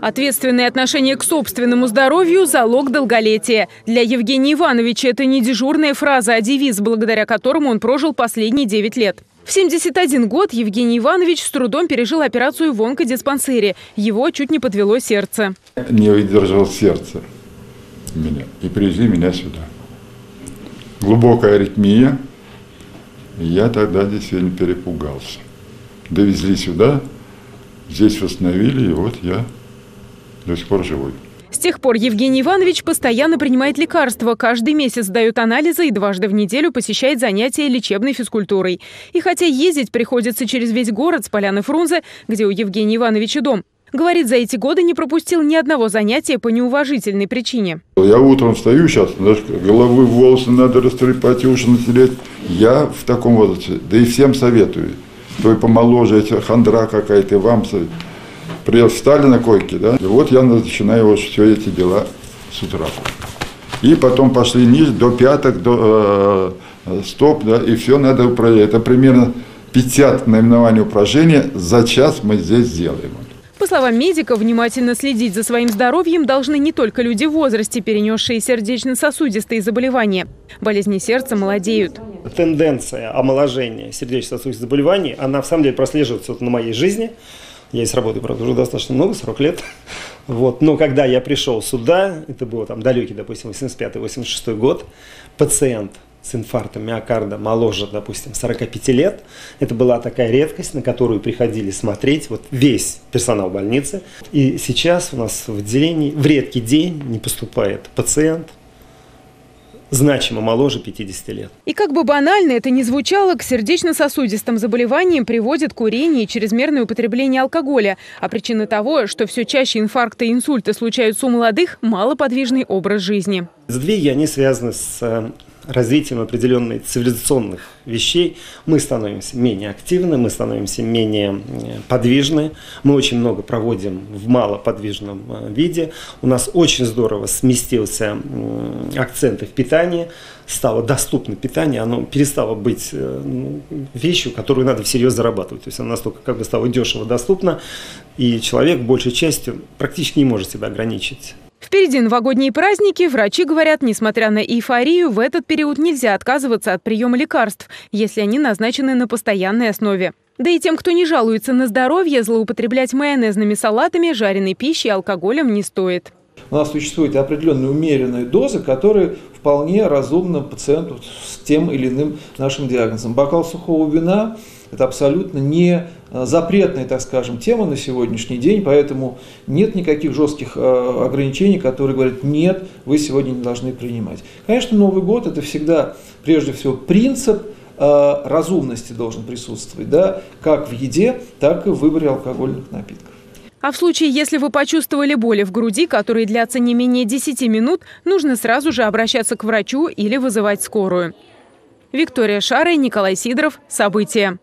Ответственное отношение к собственному здоровью – залог долголетия. Для Евгения Ивановича это не дежурная фраза, а девиз, благодаря которому он прожил последние 9 лет. В 71 год Евгений Иванович с трудом пережил операцию в онкодиспансере. Его чуть не подвело сердце. Не выдержал сердце меня и привезли меня сюда. Глубокая аритмия. Я тогда действительно перепугался. Довезли сюда, здесь восстановили, и вот я до сих пор живой. С тех пор Евгений Иванович постоянно принимает лекарства, каждый месяц сдает анализы и дважды в неделю посещает занятия лечебной физкультурой. И хотя ездить приходится через весь город с поляны Фрунзе, где у Евгения Ивановича дом, Говорит, за эти годы не пропустил ни одного занятия по неуважительной причине. Я утром встаю сейчас, даже головы волосы надо растрепать и уши натереть. Я в таком возрасте, да и всем советую. Кто и помоложе, хандра какая-то, вам советую при встали на койке, да, и вот я начинаю вот все эти дела с утра. И потом пошли ниже, до пяток, до э, стоп, да, и все надо управлять. Это примерно 50 наименований упражнения за час мы здесь сделаем. По словам медика, внимательно следить за своим здоровьем должны не только люди в возрасте, перенесшие сердечно-сосудистые заболевания. Болезни сердца молодеют. Тенденция омоложения сердечно-сосудистых заболеваний, она в самом деле прослеживается вот на моей жизни. Я здесь работаю, правда, уже достаточно много, 40 лет. Вот. Но когда я пришел сюда, это было там далекий, допустим, 85-86 год, пациент с инфарктом миокарда моложе, допустим, 45 лет. Это была такая редкость, на которую приходили смотреть вот весь персонал больницы. И сейчас у нас в отделении в редкий день не поступает пациент, значимо моложе 50 лет. И как бы банально это ни звучало, к сердечно-сосудистым заболеваниям приводит курение и чрезмерное употребление алкоголя. А причина того, что все чаще инфаркты и инсульты случаются у молодых – малоподвижный образ жизни. Сдвиги, они связаны с э, развитием определенных цивилизационных вещей мы становимся менее активны, мы становимся менее подвижны, мы очень много проводим в малоподвижном э, виде, у нас очень здорово сместился акцент в питании, стало доступно питание, оно перестало быть э, ну, вещью, которую надо всерьез зарабатывать. То есть оно настолько как бы стало дешево доступно, и человек большей частью практически не может себя ограничить. Впереди новогодние праздники. Врачи говорят, несмотря на эйфорию, в этот период нельзя отказываться от приема лекарств, если они назначены на постоянной основе. Да и тем, кто не жалуется на здоровье, злоупотреблять майонезными салатами, жареной пищей и алкоголем не стоит. У нас существуют определенные умеренные дозы, которые вполне разумно пациенту с тем или иным нашим диагнозом. Бокал сухого вина – это абсолютно не Э, запретная, так скажем, тема на сегодняшний день, поэтому нет никаких жестких э, ограничений, которые говорят, нет, вы сегодня не должны принимать. Конечно, Новый год это всегда, прежде всего, принцип э, разумности должен присутствовать, да, как в еде, так и в выборе алкогольных напитков. А в случае, если вы почувствовали боли в груди, которые длятся не менее 10 минут, нужно сразу же обращаться к врачу или вызывать скорую. Виктория Шара и Николай Сидоров. События.